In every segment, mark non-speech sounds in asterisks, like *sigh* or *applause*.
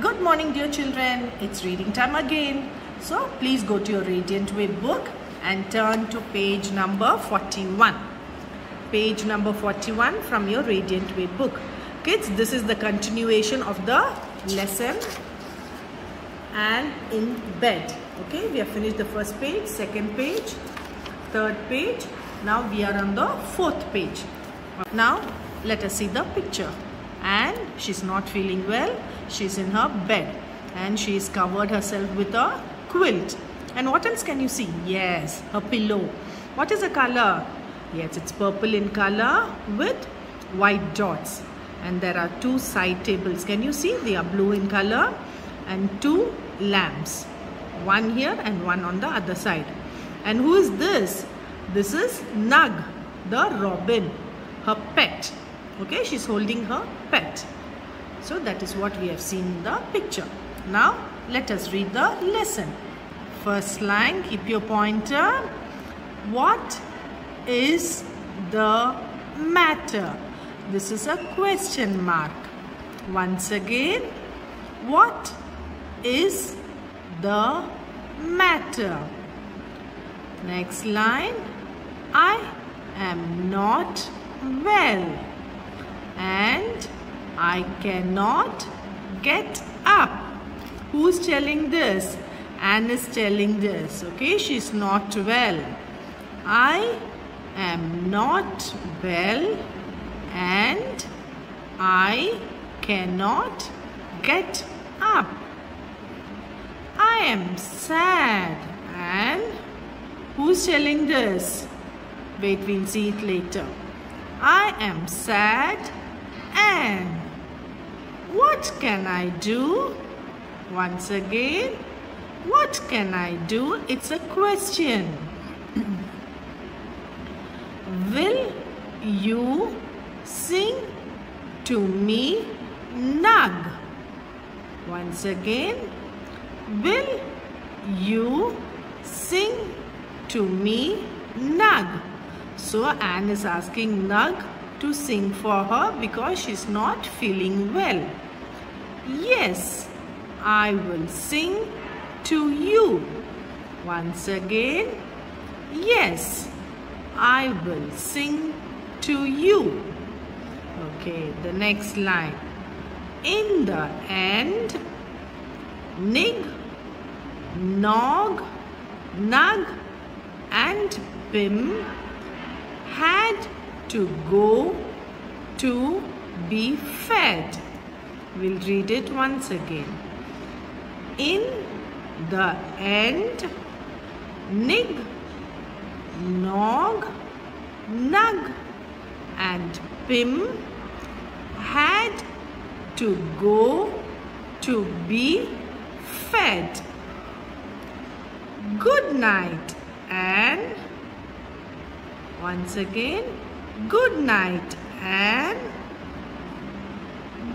Good morning, dear children. It's reading time again. So, please go to your Radiant Way book and turn to page number 41. Page number 41 from your Radiant Way book. Kids, this is the continuation of the lesson and in bed. Okay, we have finished the first page, second page, third page. Now we are on the fourth page. Now, let us see the picture and she's not feeling well. She's in her bed. And she's covered herself with a quilt. And what else can you see? Yes her pillow. What is the color? Yes it's purple in color with white dots. And there are two side tables. Can you see? They are blue in color and two lamps. One here and one on the other side. And who is this? This is nug the robin her pet okay she's holding her pet. So that is what we have seen in the picture. Now let us read the lesson. First line keep your pointer. What is the matter? This is a question mark. Once again what is the matter? Next line i am not well and I cannot get up. Who's telling this? Anne is telling this. Okay, she's not well. I am not well and I cannot get up. I am sad and who's telling this? Wait, we'll see it later. I am sad and what can I do? Once again, what can I do? It's a question. *clears throat* Will you sing to me, Nug? Once again, will you sing to me, Nug? So Anne is asking Nug to sing for her because she's not feeling well. Yes, I will sing to you. Once again, yes, I will sing to you. Okay, the next line. In the end, Nig, Nog, Nug and Pim had to go to be fed. We'll read it once again. In the end, Nig, Nog, Nug and Pim had to go to be fed. Good night and once again, good night and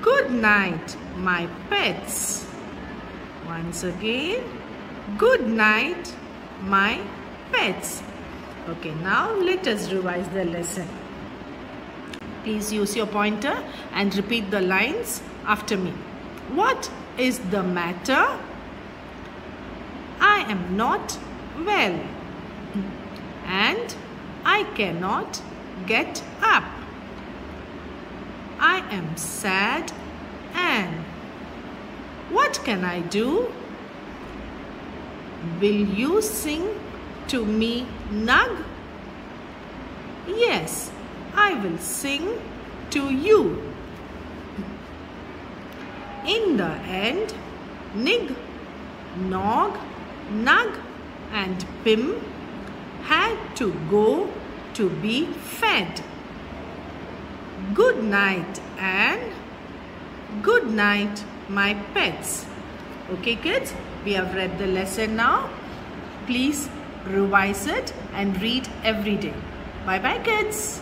good night, my pets. Once again, good night, my pets. Okay, now let us revise the lesson. Please use your pointer and repeat the lines after me. What is the matter? I am not well *laughs* and I cannot get up. I am sad and what can I do? Will you sing to me, Nug? Yes, I will sing to you. In the end, Nig, Nog, Nug and Pim had to go to be fed. Good night and good night my pets. Okay kids, we have read the lesson now. Please revise it and read every day. Bye bye kids.